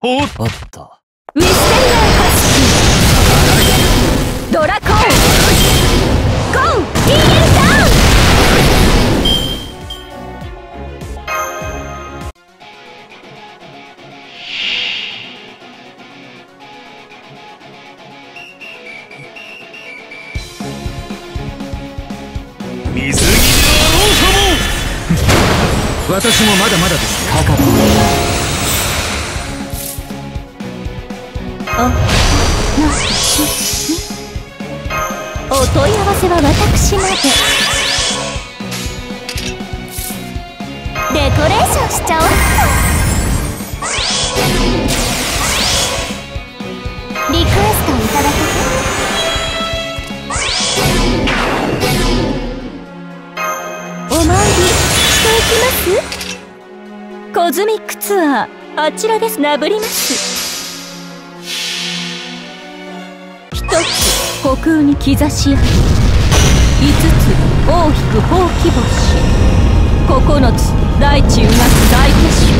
おっと。ウィステリアンハスキードラコーン。ゴーイーダウン水着であろう 私もまだまだです。かかとあ、なしお問い合わせは私まで。デコレーションしちゃおうリクエストいただけお参りしていきます。コズミックツアーあちらです。なぶります。空に兆しあり五つ大きくほうき星九つ大地うなく大結晶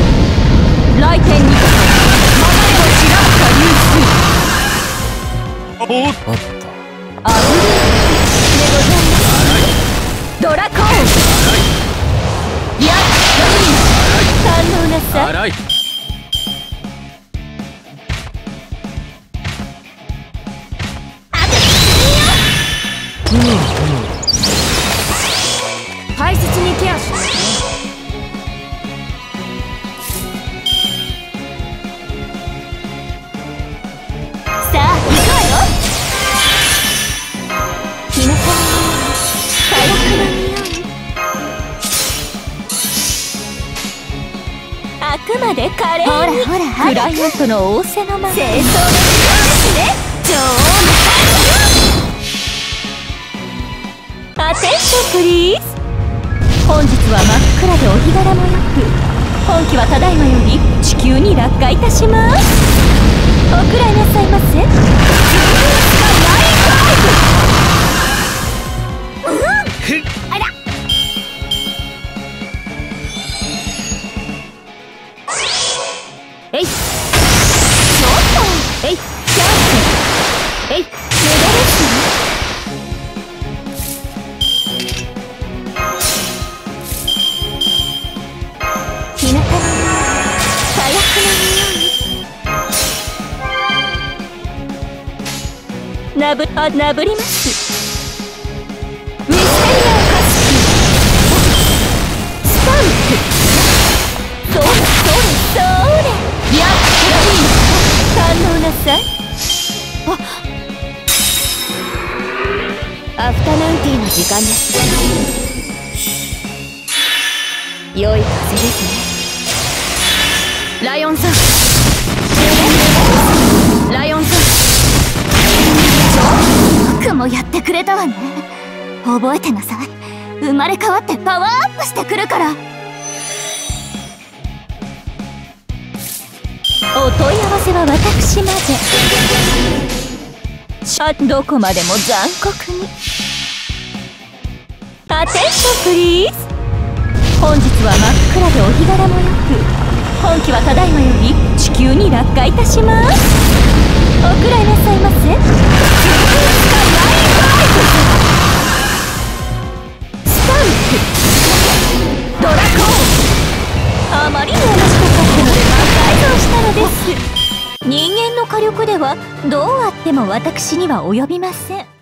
来天にかかるままでを散らった流水おっとあぶりでございますドラコーンやっ堪能なさい大切にケアしますさあ行くまで華麗に。ほらほらクライアントの仰せのまま。清掃ですっ暗でお日柄もよく本機はただいまより地球に落下いたします。おくらいなさいませ。なぶあなぶります。ウィステリアンハスキースタンプ。それそれそれ。やったり。堪能なさい。あ。アフタヌーンティーの時間です。良い風ですね。もやってくれたわね。覚えてなさい。生まれ変わってパワーアップしてくるから。お問い合わせは私まで。しゃどこまでも残酷に。アテンションプリーズ本日は真っ暗でお日柄もよく本機はただいまより地球に落下いたします。おくらいなさいませ。力ではどうあっても私には及びません。